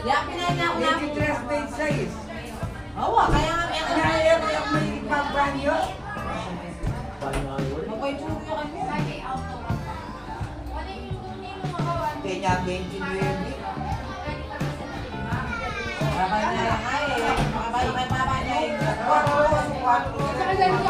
Yeah, pinay na una. 23 may size. Oo, kaya nga may Kaya ano. yan yung may pagbanyo. Magpapagyo kami. Kaya 29. Babay na lang ay. Babay, babay, babay. Babay, babay.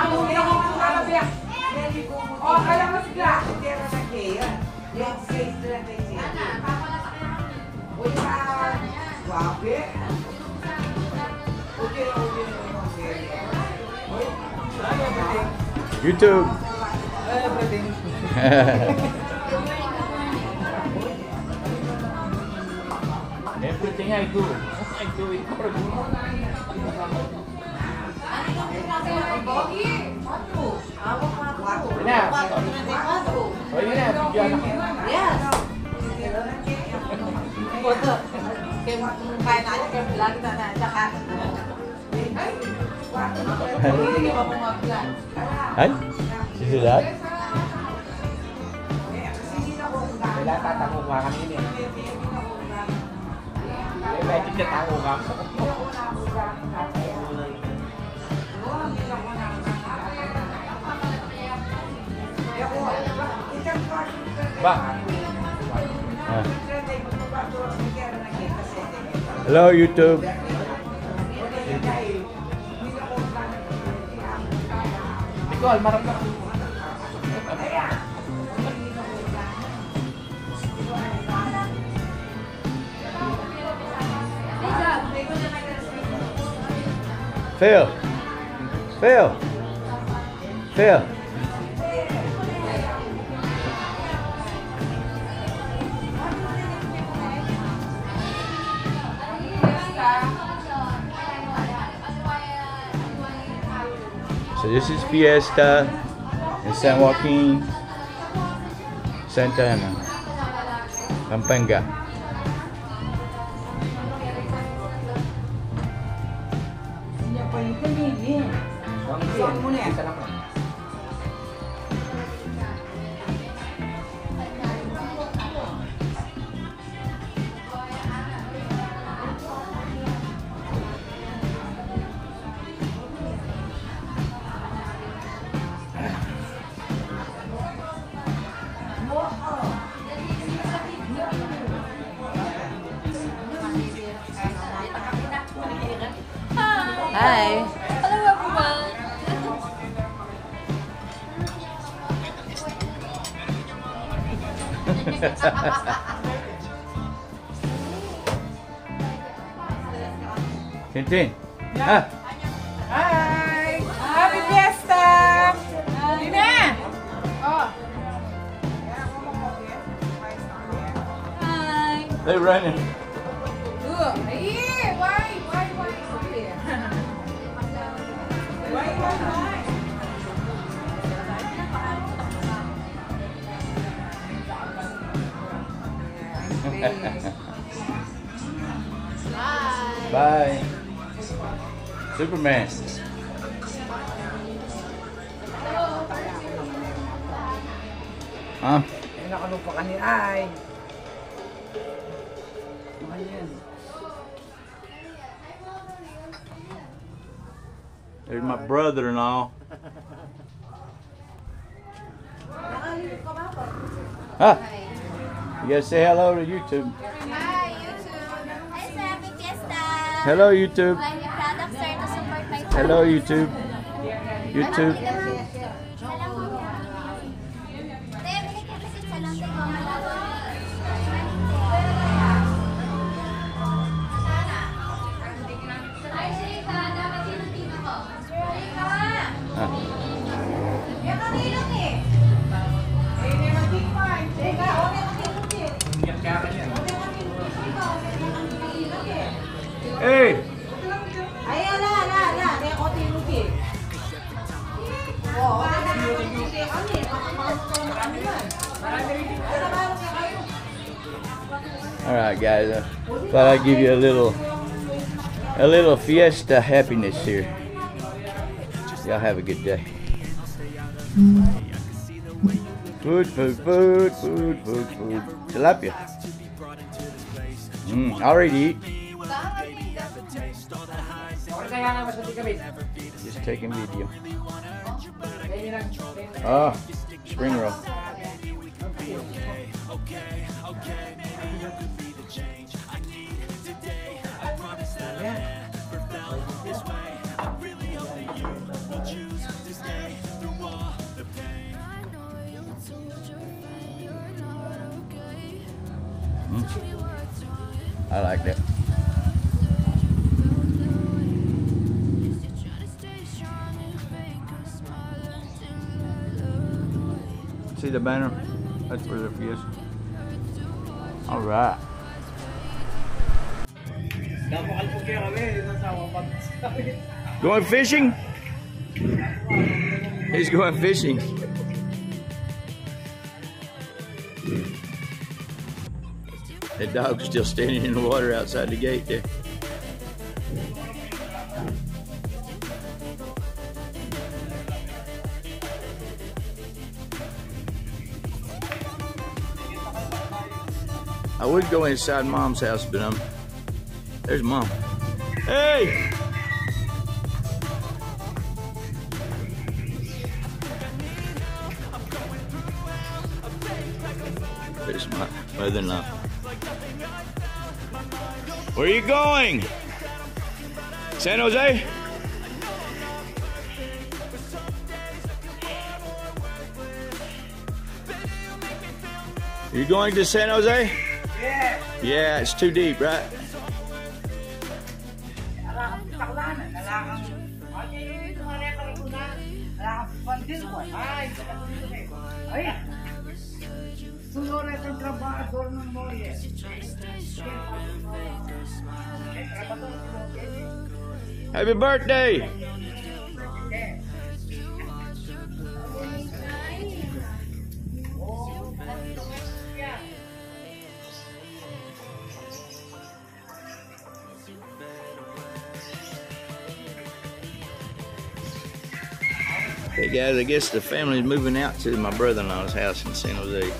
Ano YouTube. Everything. I do, I do it for you. Rina. Oh, Rina, bigyan ako. Yes. Boto. Kaya kaya na kaya vlog na na tsaka. Ay? Si Silat? Wala tatango mga kami niya. May magic na tango ka. Ba? Hello, YouTube. Nicole, marap ka. Phil. Phil. Phil. So this is Fiesta in San Joaquin, Santa Ana, Pampanga. Hindi pa Tintin. Ah, Hi! Happy Fiesta! Dina! Oh. Hi! they're running. Bye. Superman. Ah, Pinakalupa ka ni Ay. Mahal yan. There's my brother-in-law. Huh? You gotta say hello to YouTube. Hi, YouTube. Hi. Fiesta. Hello, YouTube. Buy new products, sir, to support my Hello, YouTube. YouTube. Guys. I thought I'd give you a little, a little fiesta happiness here. Y'all have a good day. Food, food, food, food, food, food. Tilapia. Mm, already eat. Okay. Just taking video. Kaya nyo lang. Ah, spring roll. I like that. See the banner? That's the fiesta. All right. Going fishing? He's going fishing. The dog's still standing in the water outside the gate there. I would go inside mom's house, but um, there's mom. Hey! There's my mother-in-law. Where are you going? San Jose? You going to San Jose? Yeah. Yeah, it's too deep, right? Happy birthday! Okay, guys, I guess the family's moving out to my brother in law's house in San Jose.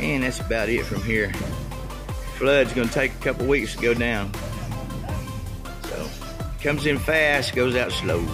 And that's about it from here. Flood's gonna take a couple weeks to go down. So, comes in fast, goes out slow.